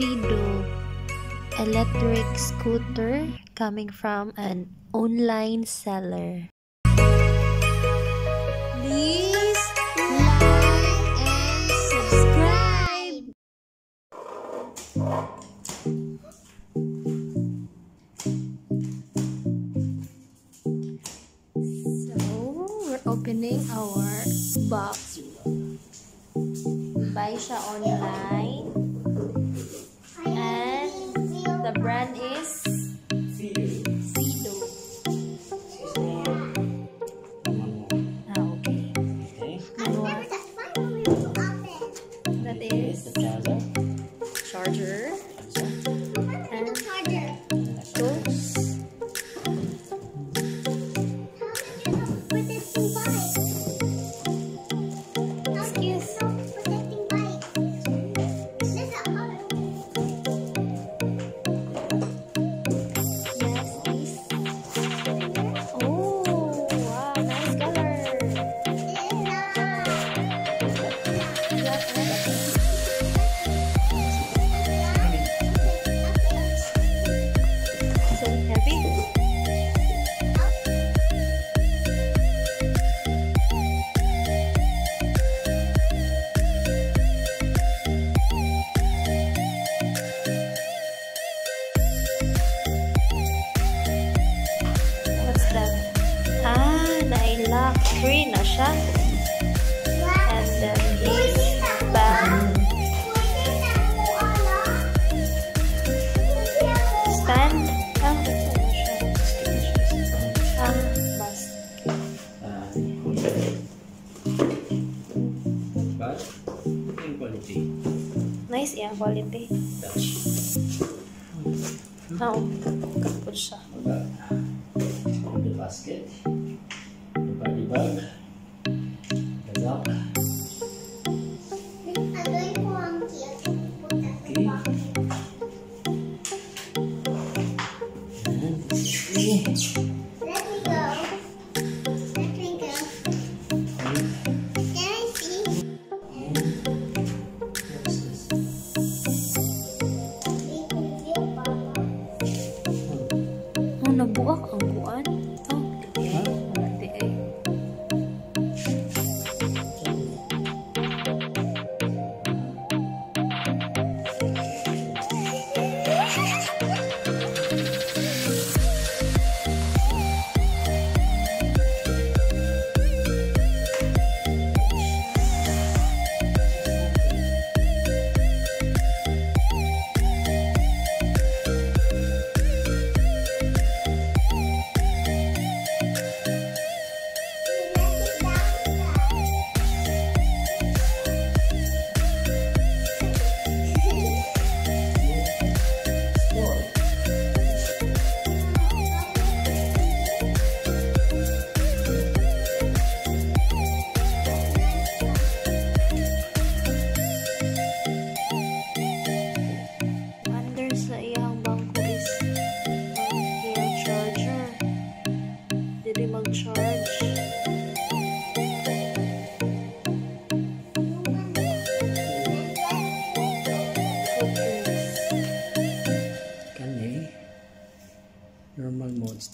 delivered electric scooter coming from an online seller. Please like and subscribe! So, we're opening our box. Buy siya online. Brand is Nice yung quality. Dutch. Ah, oh. Kapot siya. Maba. The basket. The body bag. Oh, nabuak ang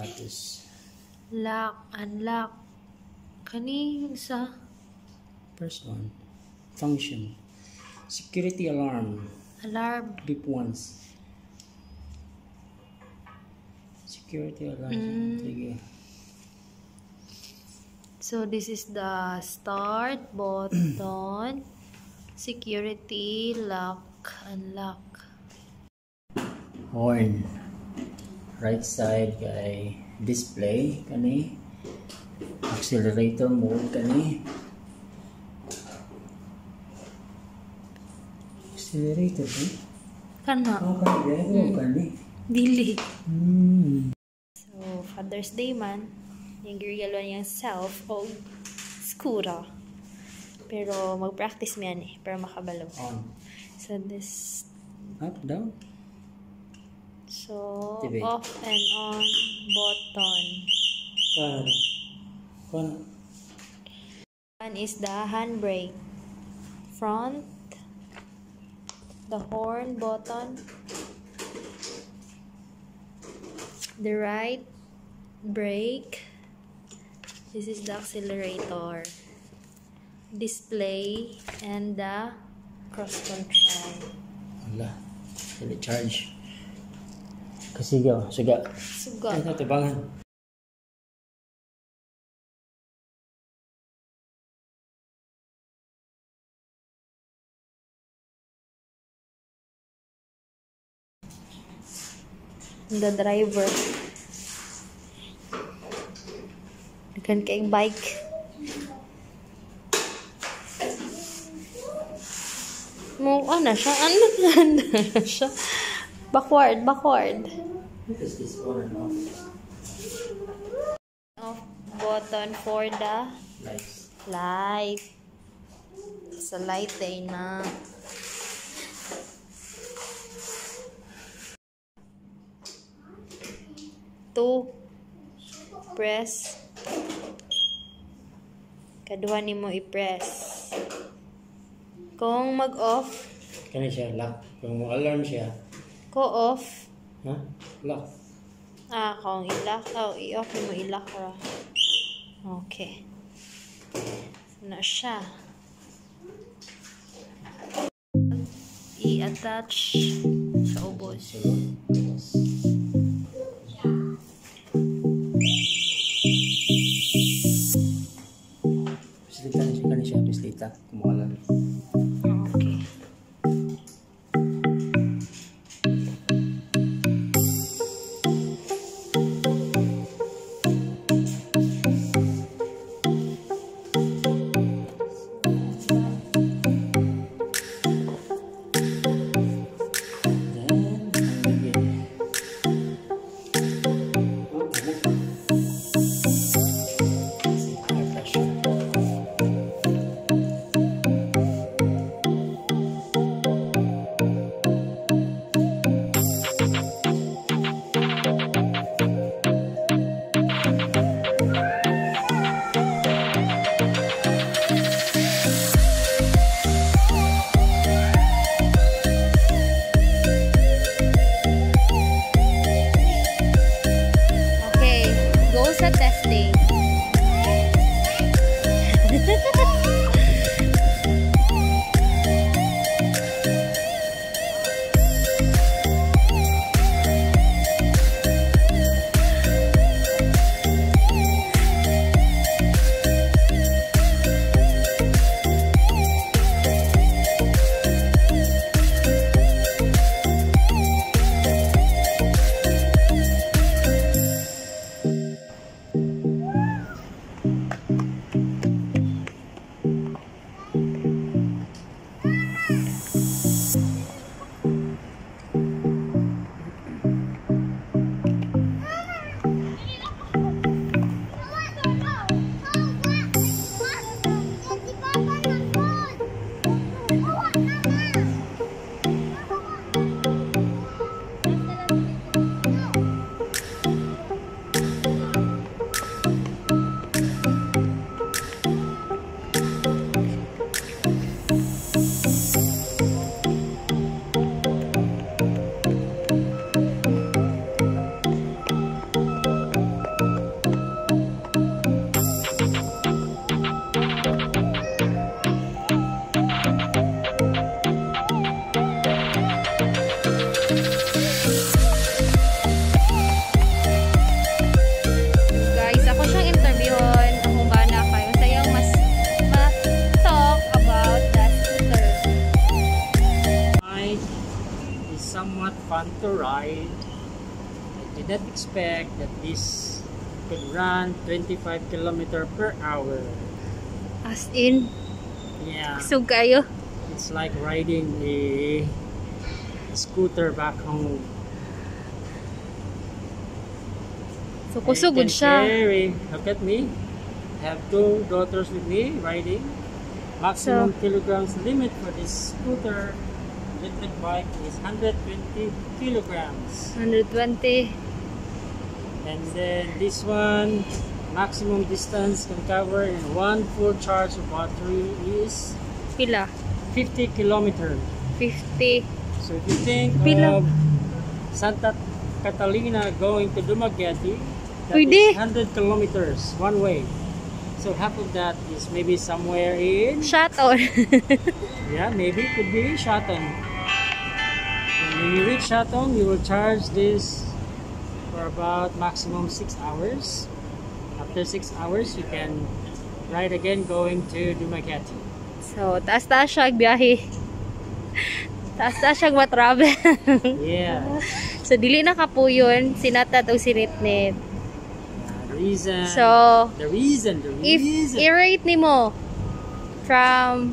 status. Lock, unlock. Kani sa First one. Function. Security alarm. alarm. Beep once. Security alarm. Mm. Sige. So this is the start button. Security, lock, unlock. Horn. Right side kay display kani. Accelerator mode kani. Accelerator kani. Kana, Oh, kani. Oh, kani. dili. Hmm. So, Father's Day man, yung regalo niyang self o skura. Pero mag-practice mo yan eh, para makabalo. On. So, this, Up, down. So, Activate. off and on button. Para. One is the handbrake. front, the horn button, the right brake. This is the accelerator, display, and the cross control. Allah. Wala. Hindi charge. Kasi gaw, suga. Suga. Ito, tibangan. the driver. Dagan kay bike. Mo ano siya? Ano na siya? Backward, backward. What is this on and off? Off button for the Lights. light. Sa light day na. Two. Press. Kaduha nimo i-press. Kung mag-off, Kani siya, lock. Kung mo alarm siya, ko off. Ha? Lock. Ah, kung i-lock, oh, i-off mo i-lock ra. Okay. Na siya. I-attach sa ubos. Pislita na siya, kani siya, pislita. Kung mo fun to ride. I did not expect that this could run 25 km per hour. As in, Yeah, so kayo. it's like riding a scooter back home. So kusugod can siya. carry- Look at me. I have two daughters with me riding. Maximum kilograms limit for this scooter electric bike is 120 kilograms. 120. And then this one, maximum distance can cover in one full charge of battery is Pila? 50 kilometer. 50. So if you think Pila? of Santa Catalina going to Dumaguete, that Pwede. is 100 kilometers one way. So half of that is maybe somewhere in, Shuttle. yeah, maybe it could be Shaton. And when you reach Shaton, you will charge this for about maximum 6 hours. After 6 hours, you can ride again going to Dumaguete. so, taas-taas siya biyahe. Taas-taas siya matravel. Yeah. so, dili na kapuyon, sinata o sinitnit. The reason. So, the reason. The if reason. i-rate ni mo from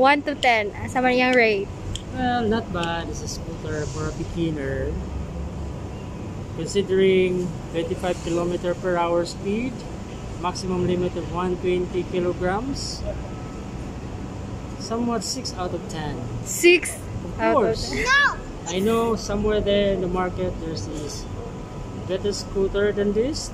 1 to 10, asa man yung rate? Well, not bad. It's a scooter for a beginner. Considering 25 kilometer per hour speed, maximum limit of 120 kilograms, somewhat 6 out of 10. 6 Of course. No. I know somewhere there in the market there's this better scooter than this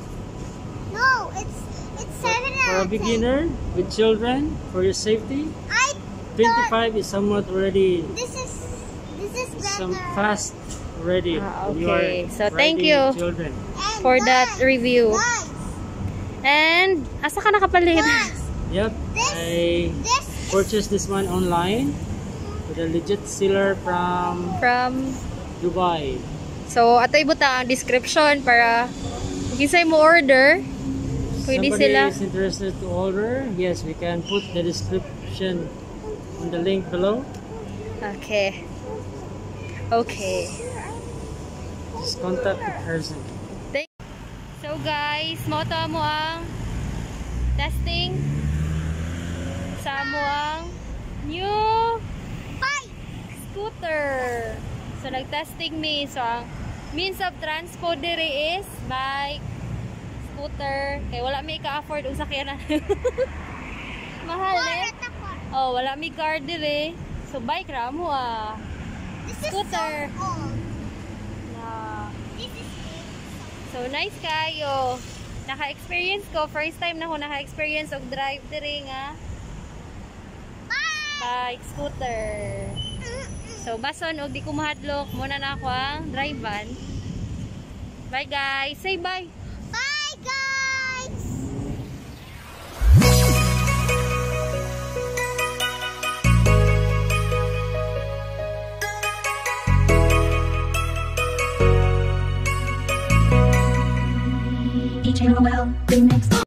No, it's it's seven for a out of ten. beginner with children for your safety. I 25 is somewhat ready. this is this is better. some fast already. Ah, when you are okay. So, thank you. Children. And for that review. Guys, And, asa ka nakapalit? Yep, This- I this purchased this one online with a legit seller from From, Dubai. So, ato ibuta ang description para kisay mo order. Pwede Somebody sila. is interested to order, yes, we can put the description on the link below. Okay. Okay. Just contact the person. So guys, moto mo ang testing sa mo ang new bike. scooter. So nag-testing me. So ang means of transport diri is bike, scooter. Kay wala may ka-afford og sakyanan. Mahal eh. Oh, wala may car diri. So bike ra mo ah. This is Scooter. so old. Na This is So, nice kayo. Naka-experience ko. First time na ako naka-experience og drive diri nga bike, scooter. So, bason og di ko mahadlok, muna na ako ang drive-van. Bye guys! Say bye! Bye, guys. DJ Noel, remix.